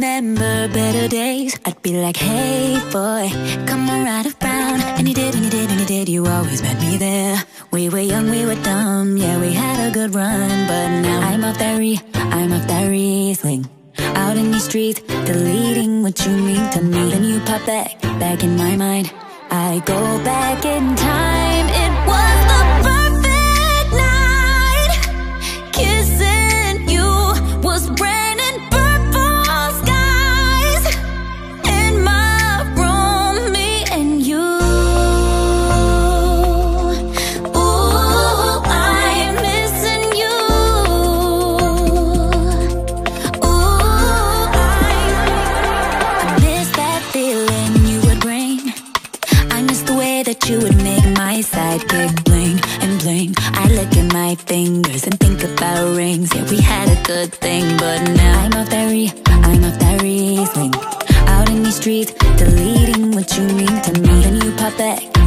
remember better days, I'd be like, hey boy, come on, ride of brown. And you did, and you did, and you did, you always met me there. We were young, we were dumb, yeah, we had a good run. But now I'm a fairy, I'm a fairy Riesling. Out in these streets, deleting what you mean to me. Then you pop back, back in my mind. I go back in time. fingers and think about rings Yeah, we had a good thing, but now I'm a fairy. I'm a that Riesling Out in these streets, deleting what you mean to me Then you pop back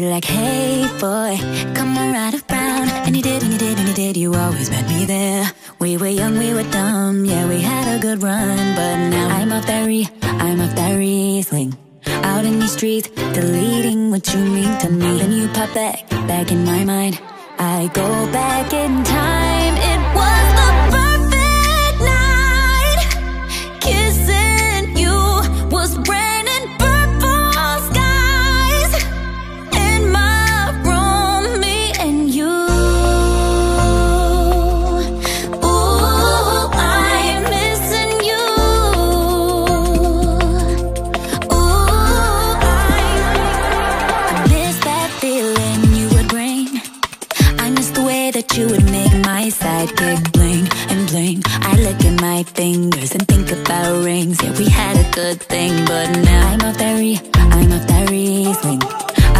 be like, hey boy, come on ride around. And you did, and you did, and you did. You always met me there. We were young, we were dumb. Yeah, we had a good run. But now I'm that re, I'm off that Riesling. Out in these streets, deleting what you mean to me. Then you pop back, back in my mind. I go back in time. It was my fingers and think about rings. Yeah, we had a good thing, but now I'm that re, I'm off that Riesling.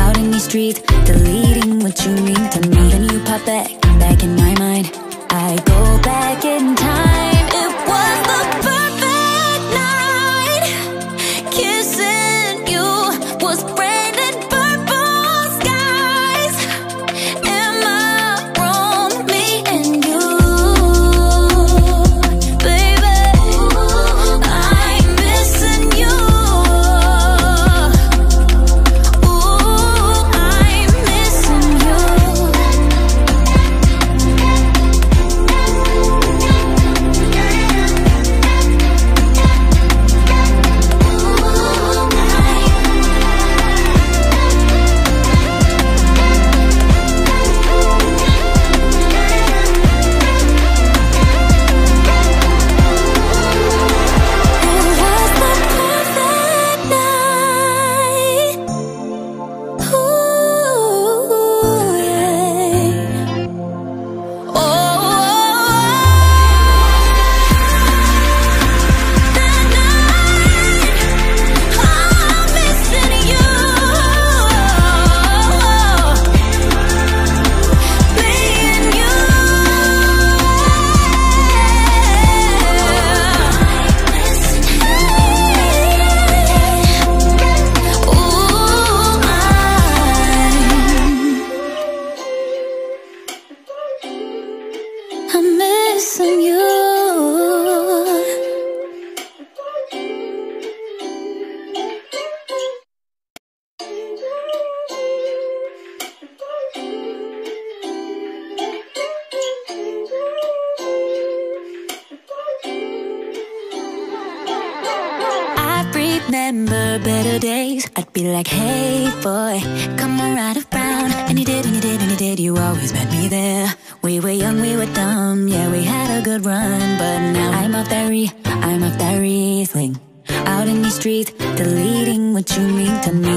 Out in these streets, deleting what you mean to me. Then you pop back, back in my mind. I go back in time.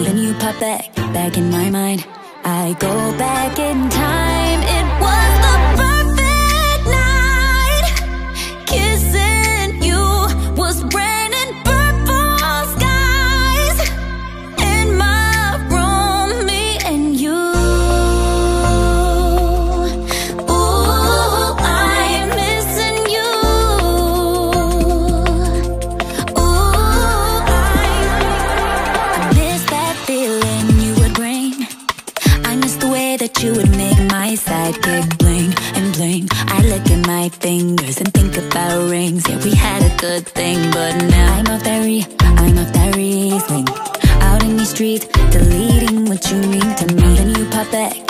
Then you pop back, back in my mind. I go back in time. My fingers and think about rings. Yeah, we had a good thing, but now I'm that re, I'm that Riesling. Out in these streets, deleting what you mean to me. Then you pop back,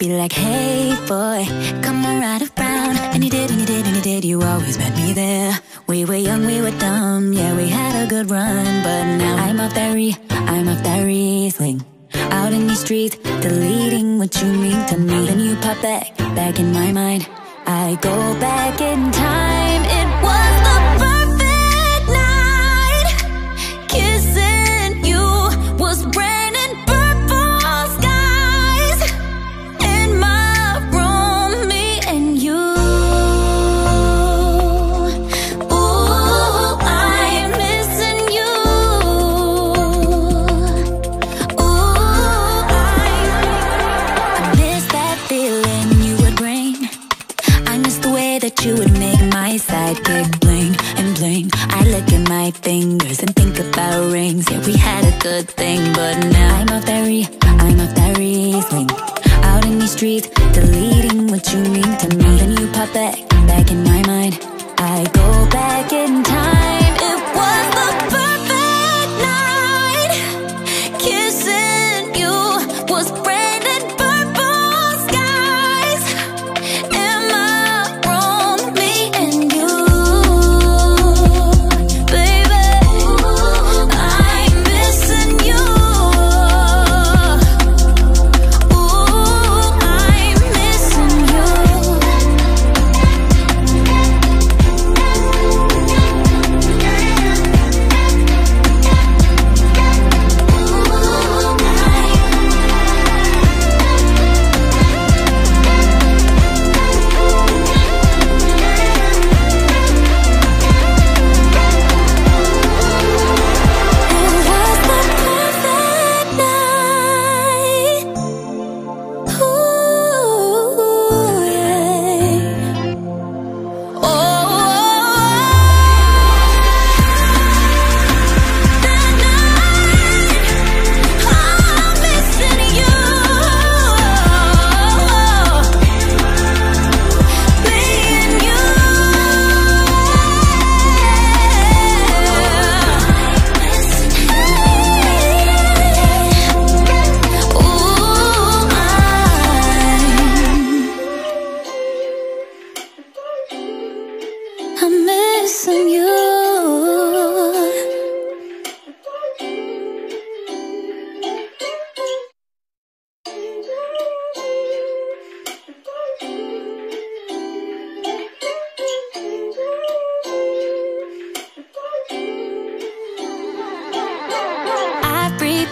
be like, hey boy, come on, ride around. And you did, and you did, and you did. You always met me there. We were young, we were dumb. Yeah, we had a good run. But now I'm that re, I'm off that Riesling. Out in these streets, deleting what you mean to me. Then you pop back, back in my mind. I go back in time. My fingers and think about rings. Yeah, we had a good thing, but now I'm a fairy, I'm a that Riesling. Out in these streets, deleting what you mean to me. Then you pop back, back in my mind. I go back in time.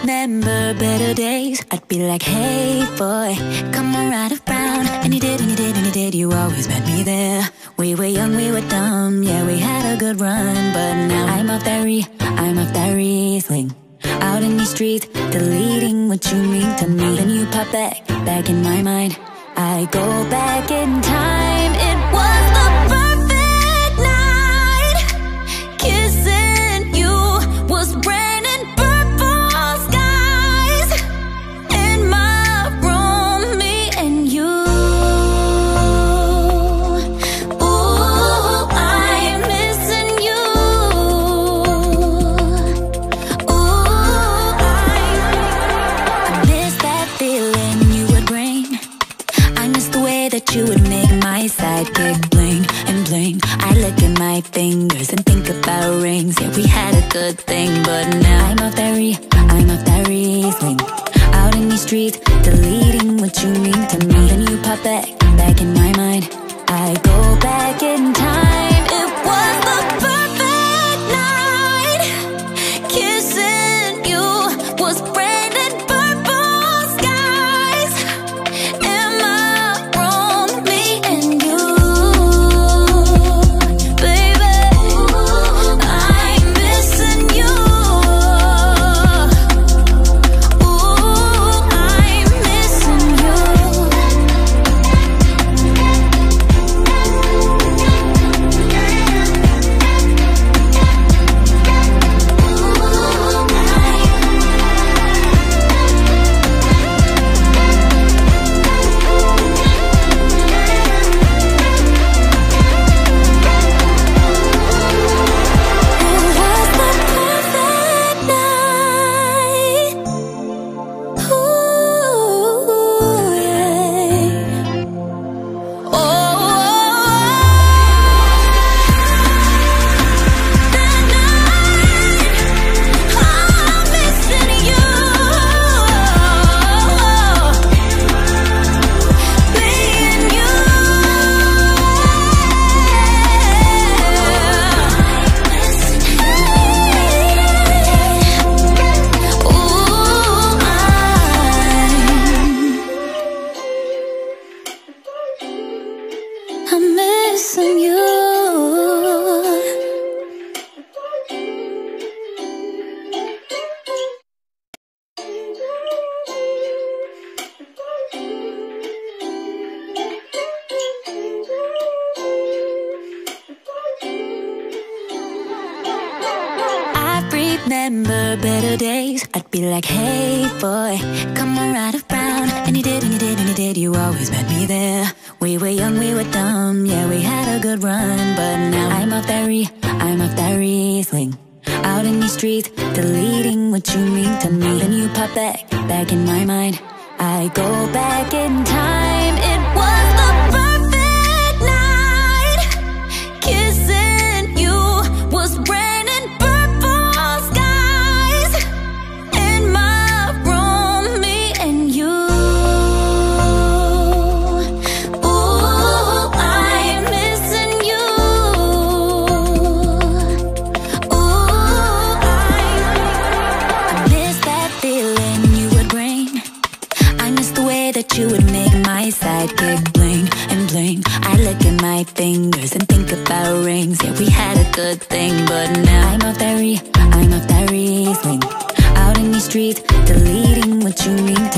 Remember better days. I'd be like, hey boy, come on, ride brown. And you did, and you did, and you did. You always met me there. We were young, we were dumb. Yeah, we had a good run. But now I'm that re, I'm off that Riesling. Out in these streets, deleting what you mean to me. Then you pop back, back in my mind. I go back in time. It was my fingers and think about rings. Yeah, we had a good thing, but now I'm that re, I'm off that Riesling. Out in these streets, deleting what you mean to me. Then you pop back, back in my mind. I go back in time. My sidekick bling and bling. I look at my fingers and think about rings. Yeah, we had a good thing, but now I'm that re, I'm off that Riesling. Out in these streets, deleting what you mean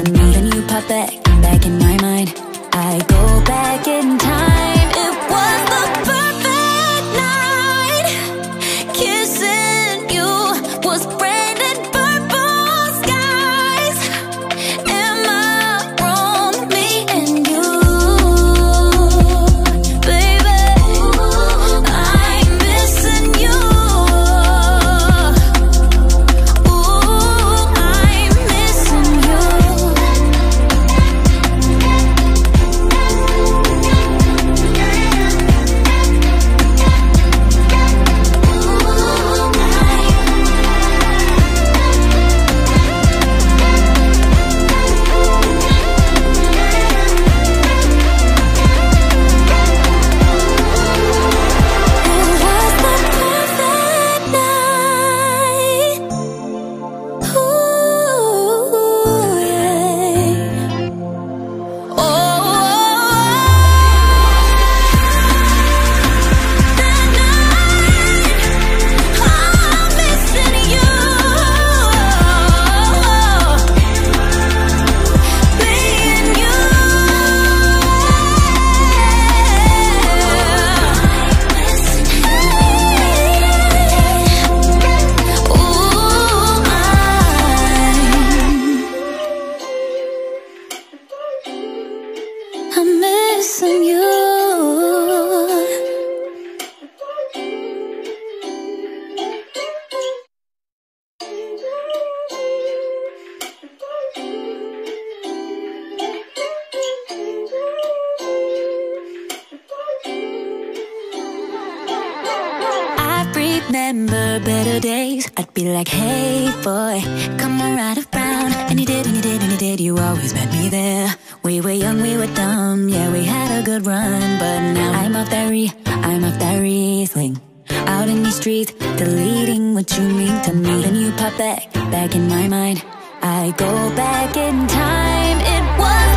I'd be like, hey boy, come on right around. And you did, and you did, and you did, you always met me there. We were young, we were dumb, yeah, we had a good run. But now I'm that re, I'm off that Riesling. Out in these streets, deleting what you mean to me. Then you pop back, back in my mind. I go back in time. It was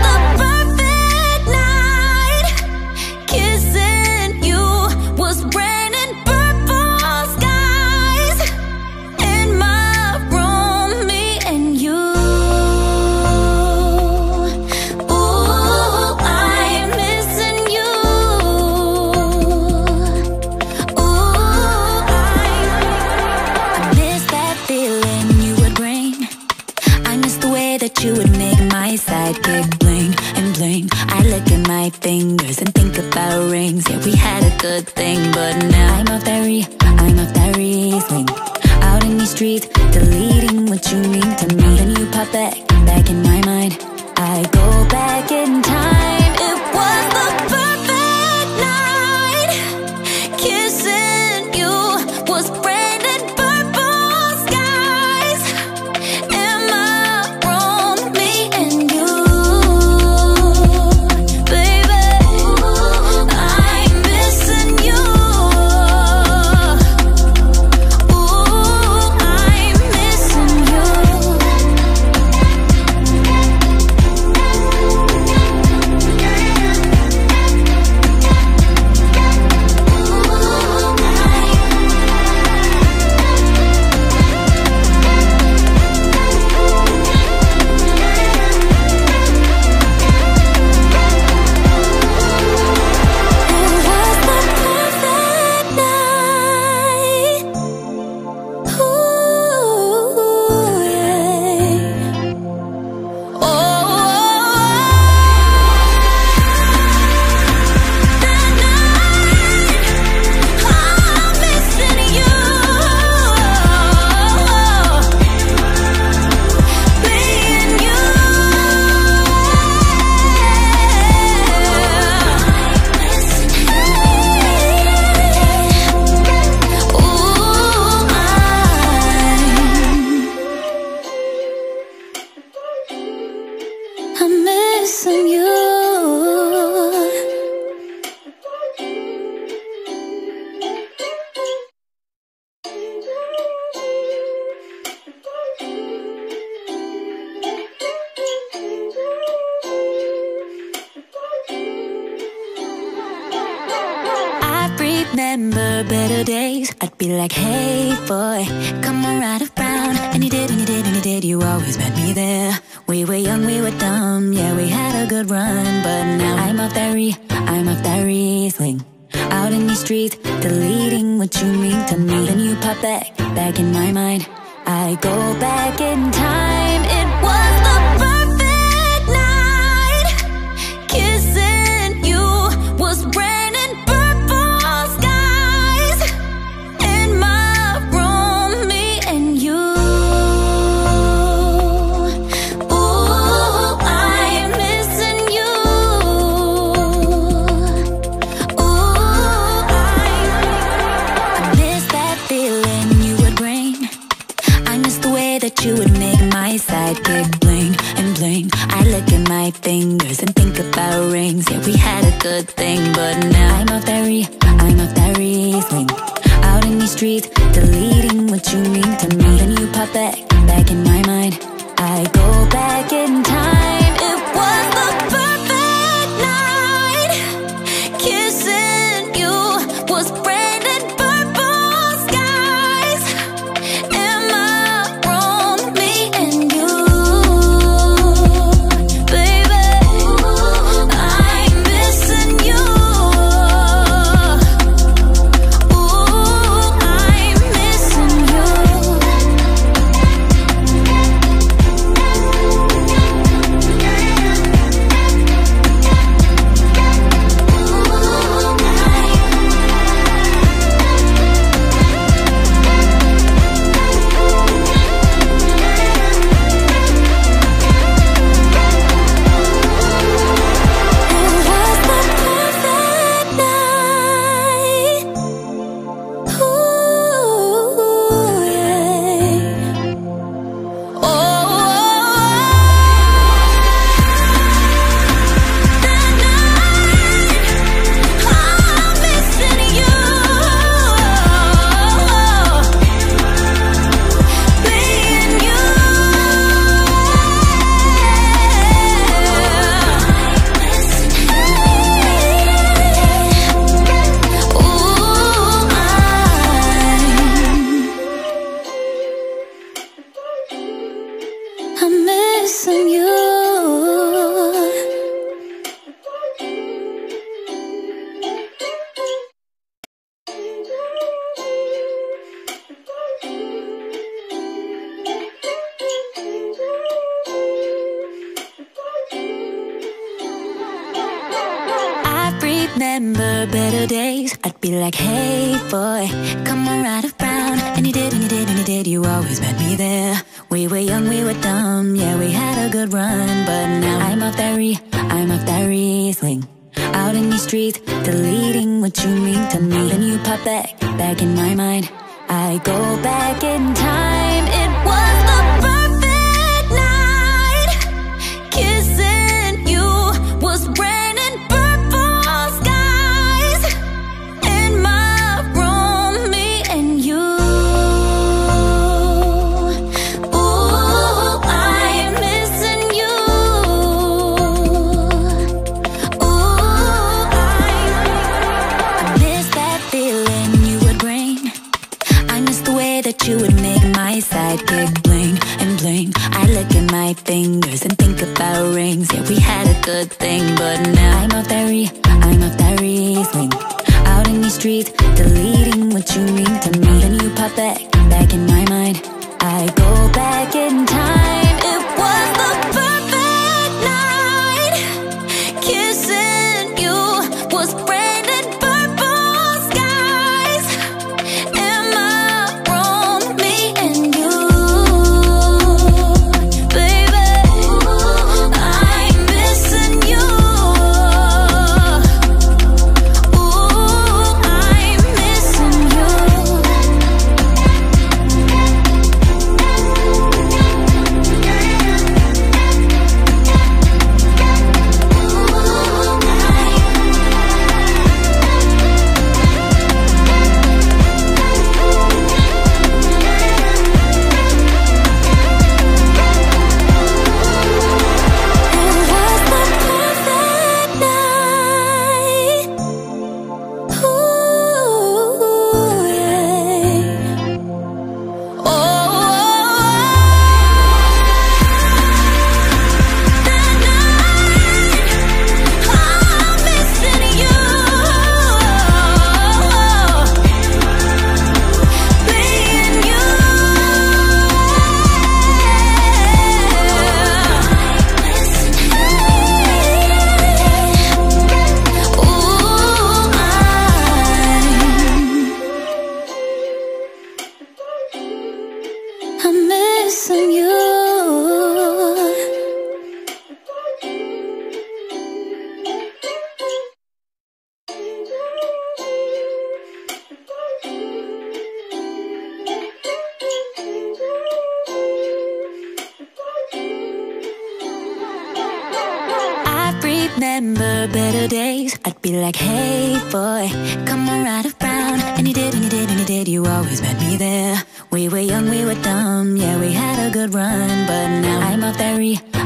about rings. Yeah, we had a good thing, but now I'm off that I'm off that Riesling. Out in these streets, deleting what you mean to me. Then you pop back, back in my mind.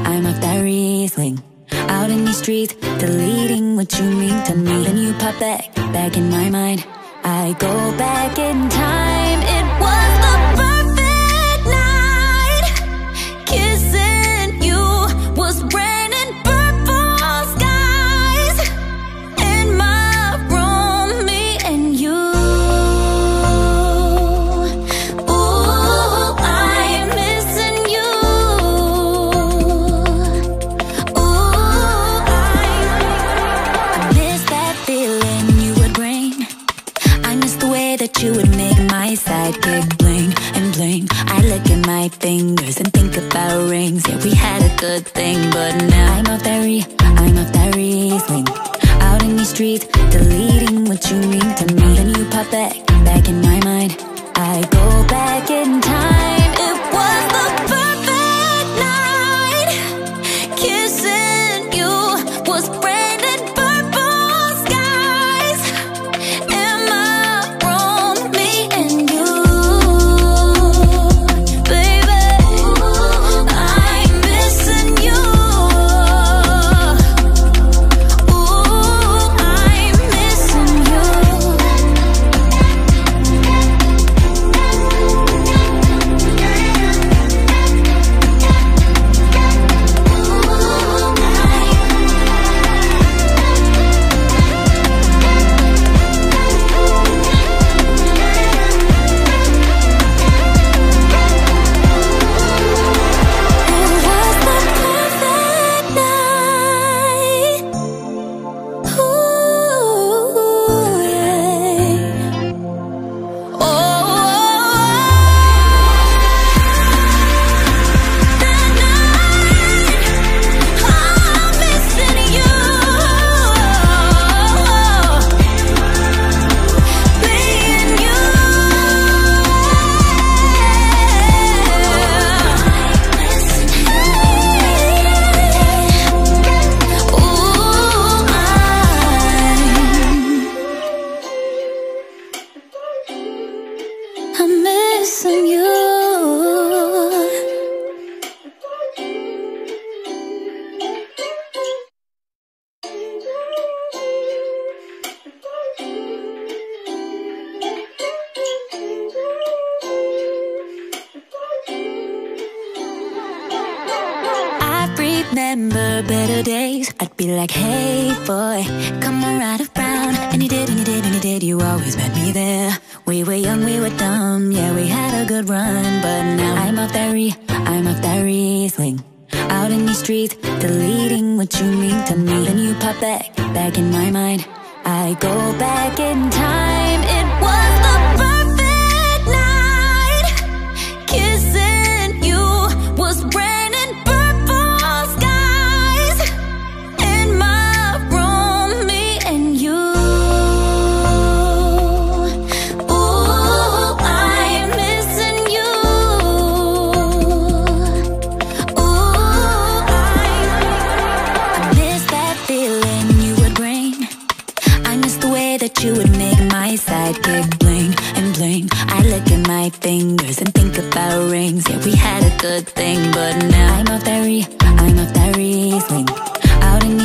I'm after Riesling Out in the streets, deleting what you mean to me. Then you pop back, back in my mind. I go back in time, it was my fingers and think about rings Yeah, we had a good thing, but now I'm a fairy. I'm a fairy thing. Out in the streets, deleting what you mean to me Then you pop back, back in my mind I go back in time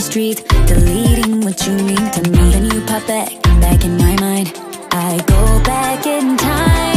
street Deleting what you mean to me. Then you pop back, back in my mind. I go back in time.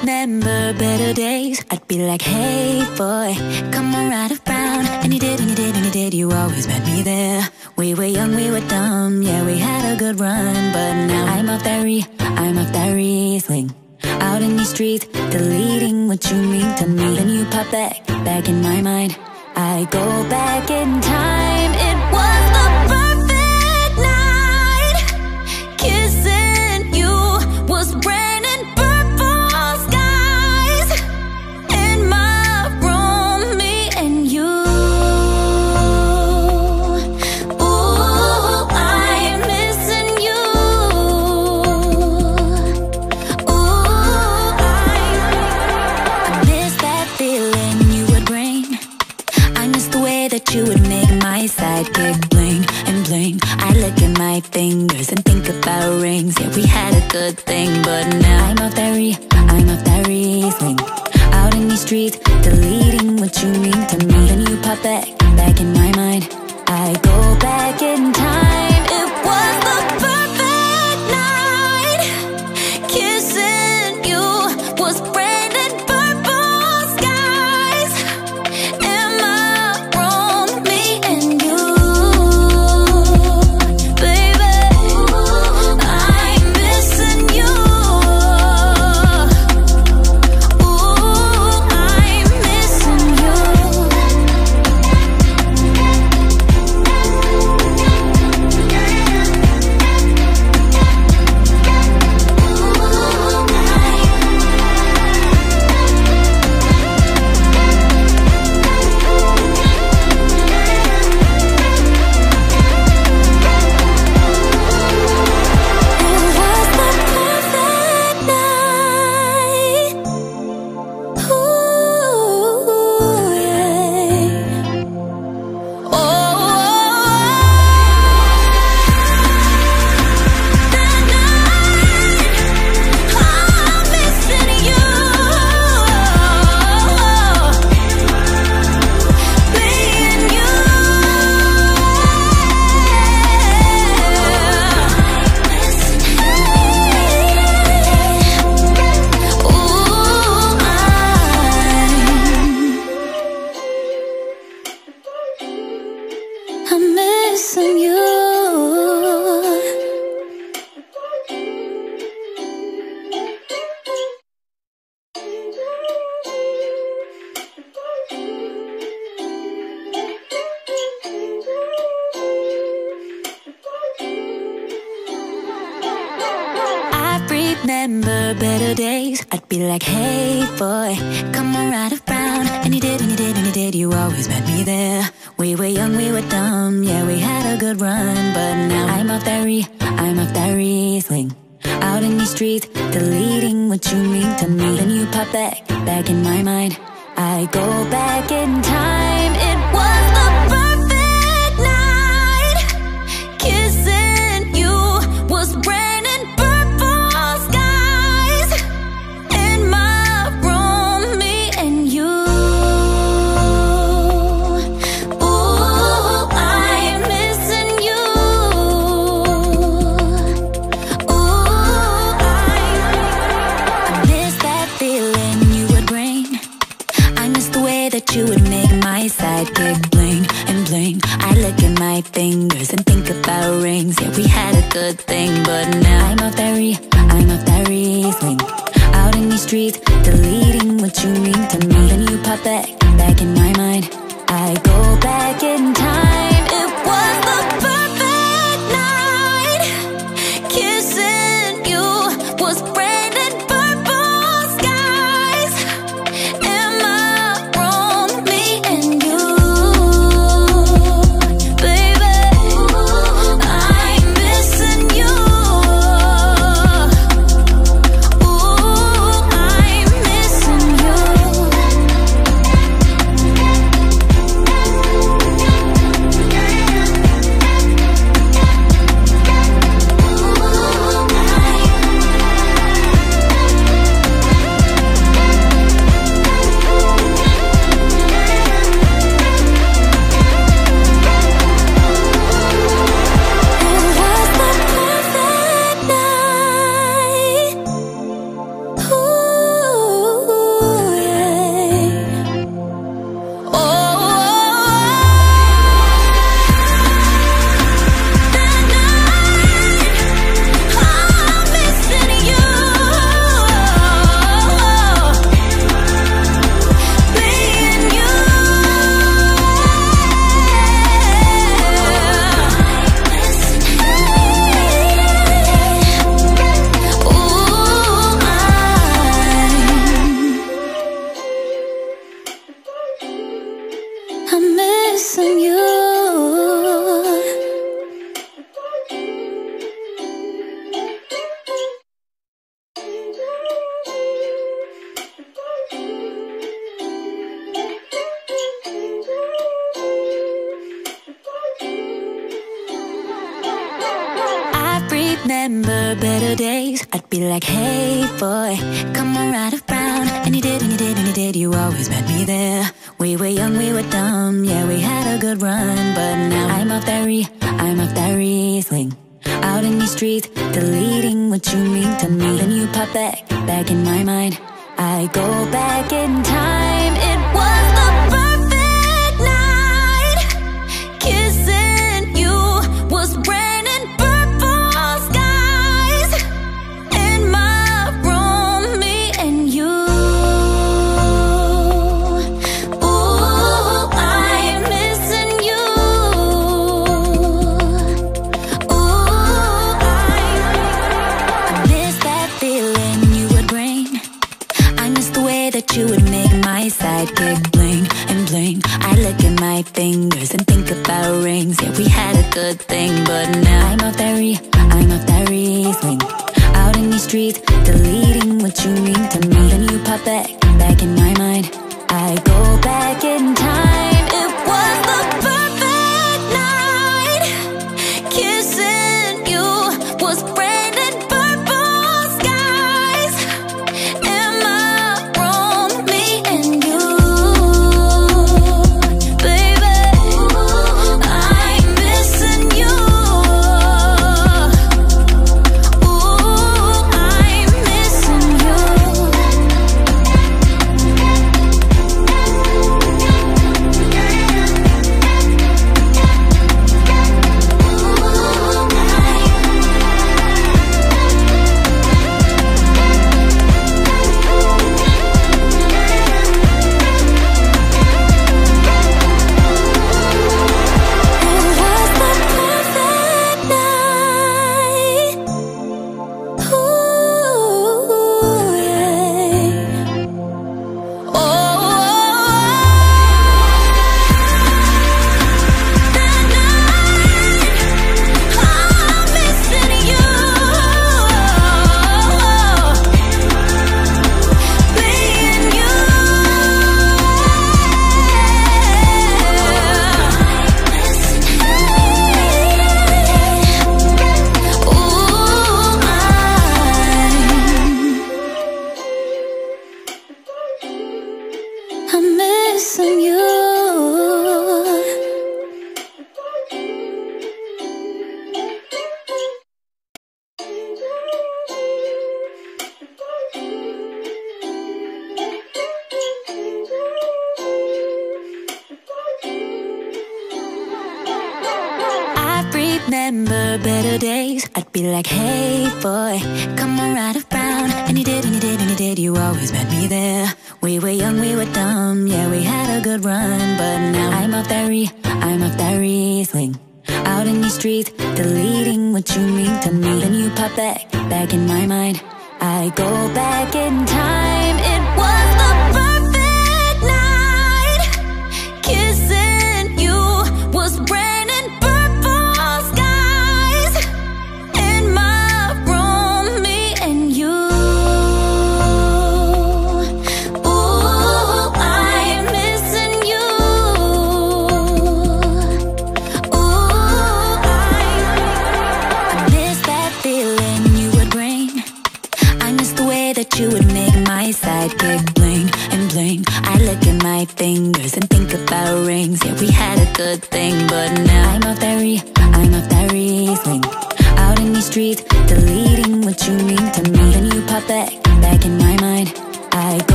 Remember better days. I'd be like, hey boy, come on right around. And you did, and you did, and you did, you always met me there. We were young, we were dumb, yeah, we had a good run. But now I'm off that I'm off that Riesling. Out in these streets, deleting what you mean to me. Then you pop back, back in my mind. I go back in time, fingers and think about rings. Yeah, we had a good thing, but now I'm that re, I'm off that Riesling. Out in these streets, deleting what you mean to me. Then you pop back, back in my mind. I go back in good thing, but now I'm that re, I'm off that Riesling. Out in these streets, deleting what you mean to me. Then you pop back, I'm missing you I Remember better days. I'd be like, hey boy, come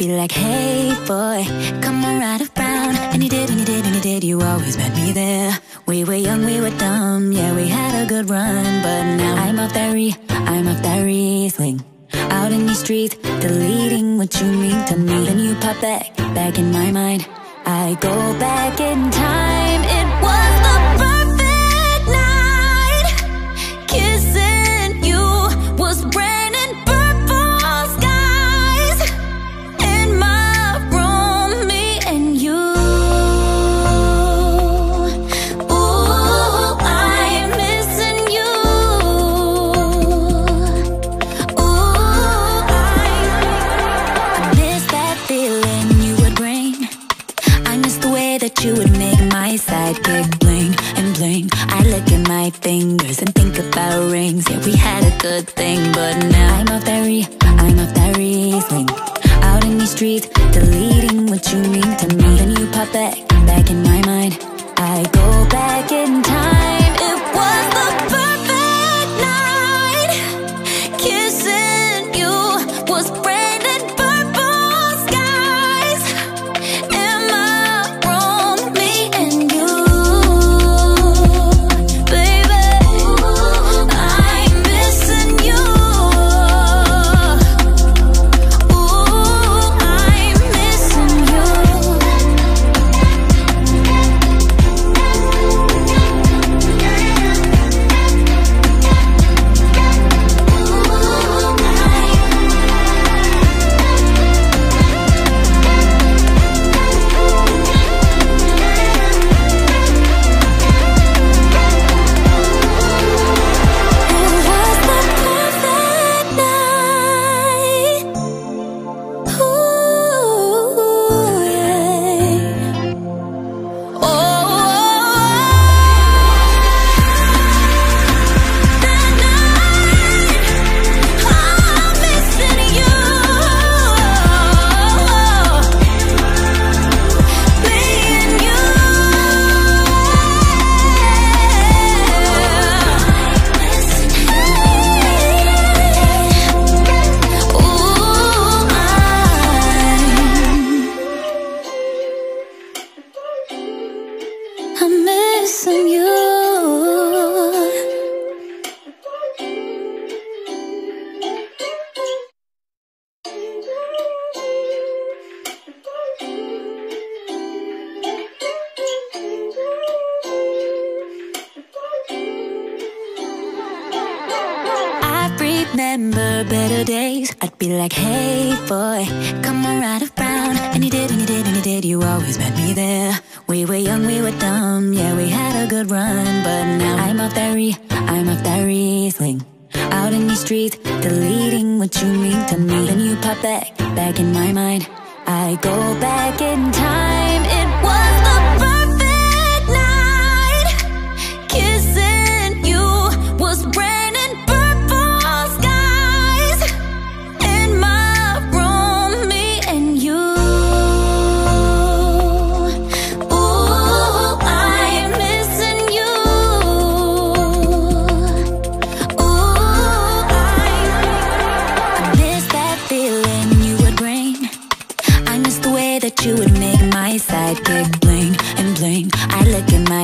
be like, hey boy, come on ride around. And you did, and you did, and you did. You always met me there. We were young, we were dumb. Yeah, we had a good run. But now I'm that re, I'm off that Riesling. Out in these streets, deleting what you mean to me. Then you pop back, back in my mind. I go back in time. My fingers and think about rings. Yeah, we had a good thing, but now I'm that re, I'm off that Riesling. Out in these streets, deleting what you mean to me. Then you pop back, back in my mind. I go back in time. We were young, we were dumb. Yeah, we had a good run. But now I'm off that re, I'm off that Riesling. Out in these streets, deleting what you mean to me. Then you pop back, back in my mind. I go back in time. It was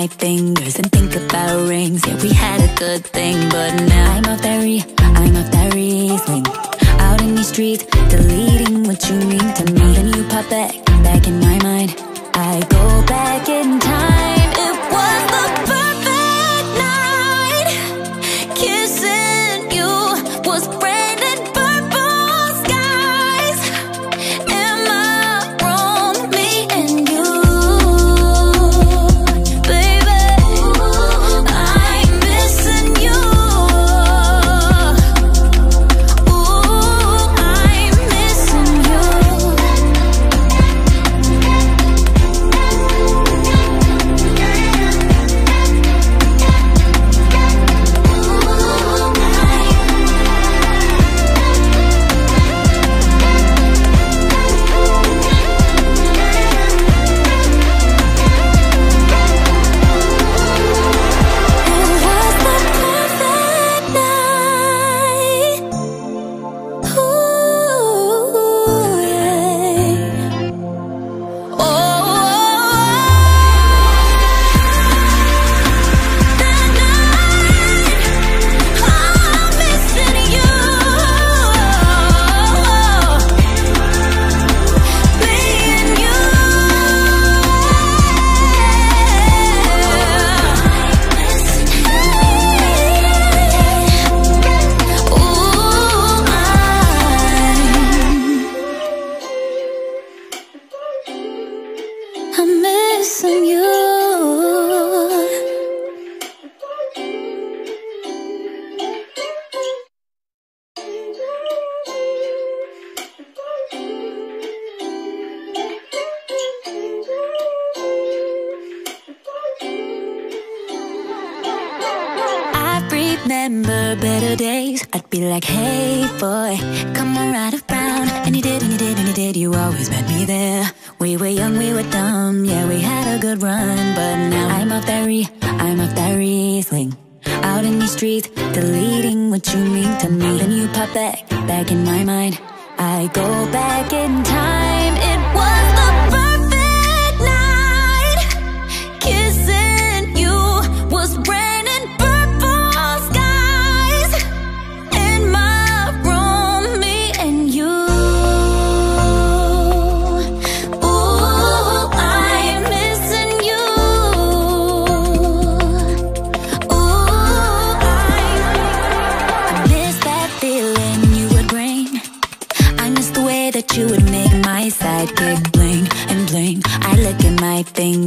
my fingers and think about rings. Yeah, we had a good thing, but now I'm that re, I'm off that Riesling. Out in these streets, deleting what you mean to me. Then you pop back, back in my mind. I go back in time.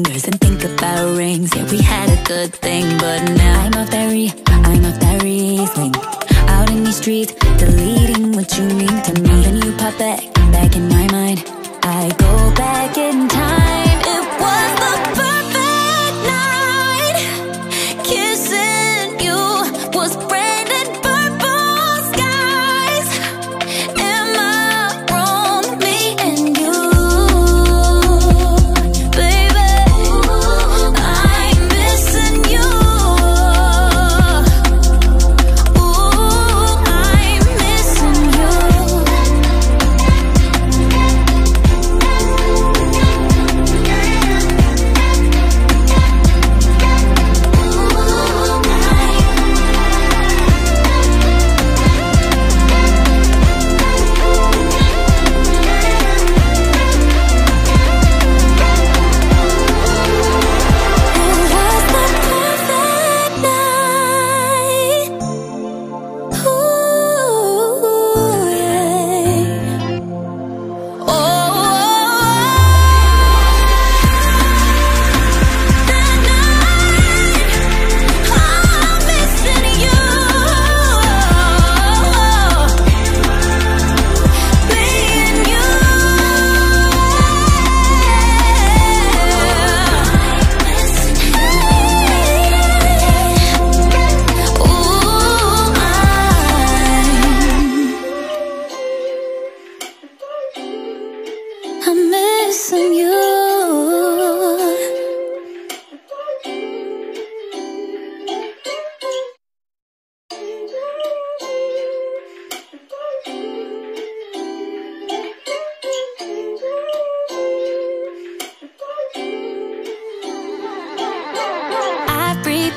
Fingers and think about rings. Yeah, we had a good thing, but now I'm that re, I'm off that Riesling. Out in the streets, deleting what you mean to me. Then you pop back, back in my mind. I go back in time.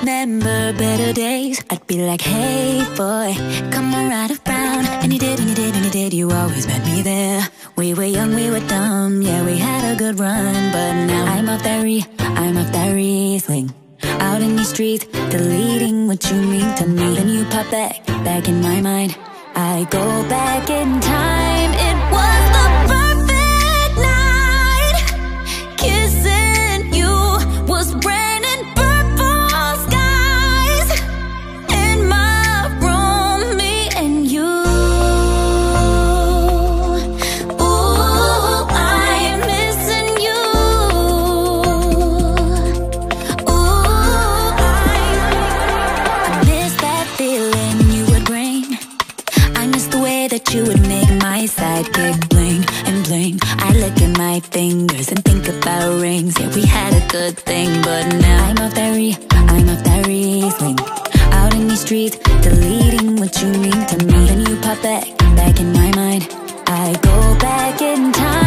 Remember better days. I'd be like, hey boy, come on right around. And you did, and you did, and you did. You always met me there. We were young, we were dumb. Yeah, we had a good run. But now I'm off that I'm off that Riesling. Out in the streets, deleting what you mean to me. Then you pop back, back in my mind. I go back in time. Think about rings. Yeah, we had a good thing, but now I'm off that I'm off that Riesling. Out in the streets, deleting what you mean to me. Then you pop back, back in my mind. I go back in time.